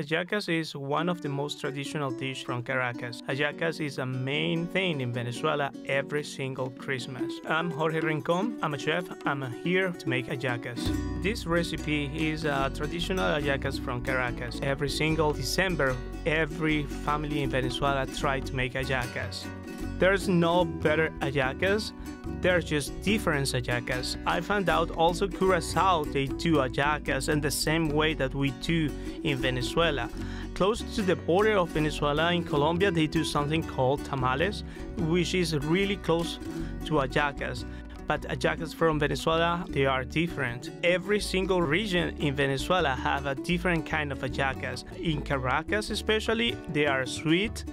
Hallacas is one of the most traditional dishes from Caracas. Hallacas is a main thing in Venezuela every single Christmas. I'm Jorge Rincon. I'm a chef. I'm here to make hallacas. This recipe is a traditional hallacas from Caracas. Every single December, every family in Venezuela try to make hallacas. There's no better hallacas. There's just different hallacas. I found out also Curacao they do hallacas in the same way that we do in Venezuela. Close to the border of Venezuela in Colombia, they do something called tamales, which is really close to hallacas but hallacas from Venezuela, they are different. Every single region in Venezuela have a different kind of hallacas. In Caracas especially, they are sweet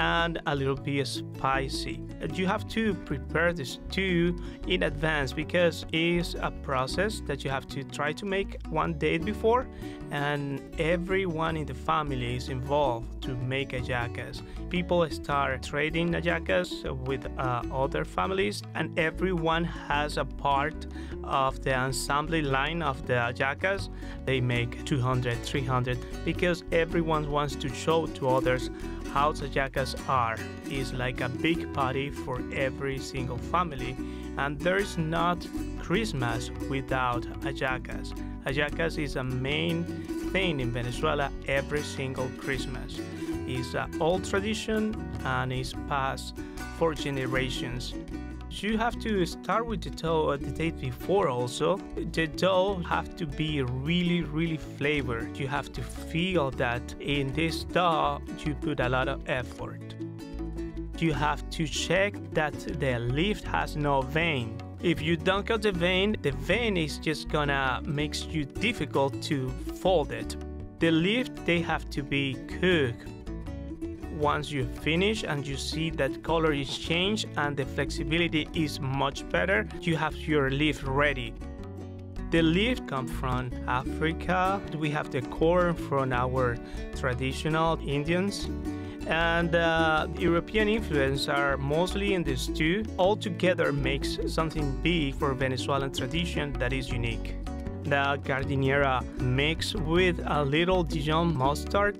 and a little bit spicy. You have to prepare the stew in advance because it's a process that you have to try to make one day before and everyone in the family is involved to make hallacas. People start trading hallacas with uh, other families and everyone has a part of the assembly line of the hallacas. They make 200, 300 because everyone wants to show to others how the hallacas are. It's like a big party for every single family and there's not Christmas without hallacas. Hallacas is a main thing in Venezuela every single Christmas. It's an old tradition and it's passed for generations. You have to start with the dough the day before also. The dough have to be really, really flavored. You have to feel that in this dough you put a lot of effort. You have to check that the leaf has no vein. If you don't cut the vein, the vein is just gonna makes you difficult to fold it. The leaf they have to be cooked once you finish and you see that color is changed and the flexibility is much better, you have your leaf ready. The leaf come from Africa. We have the corn from our traditional Indians. And uh, European influence are mostly in the stew. All together makes something big for Venezuelan tradition that is unique. The giardiniera mixed with a little Dijon mustard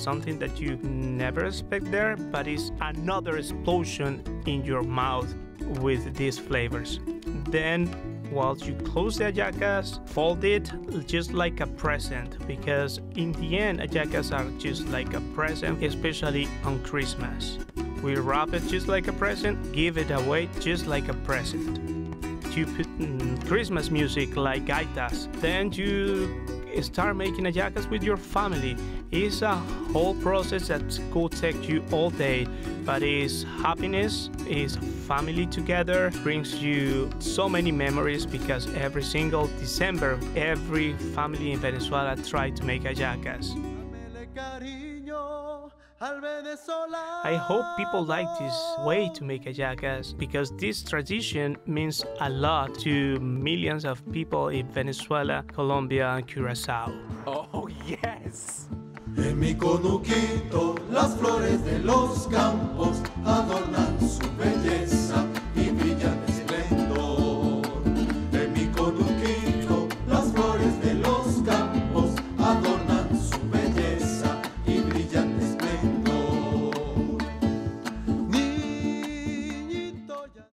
something that you never expect there, but it's another explosion in your mouth with these flavors. Then, while you close the hallacas, fold it just like a present because in the end, hallacas are just like a present, especially on Christmas. We wrap it just like a present, give it away just like a present. You put mm, Christmas music like gaitas, then you start making hallacas with your family. It's a whole process that could take you all day, but it's happiness, it's family together, brings you so many memories because every single December, every family in Venezuela try to make hallacas. I hope people like this way to make hallacas because this tradition means a lot to millions of people in Venezuela, Colombia, and Curacao. Oh, yes! En mi conuquito las flores de los campos adornan su belleza.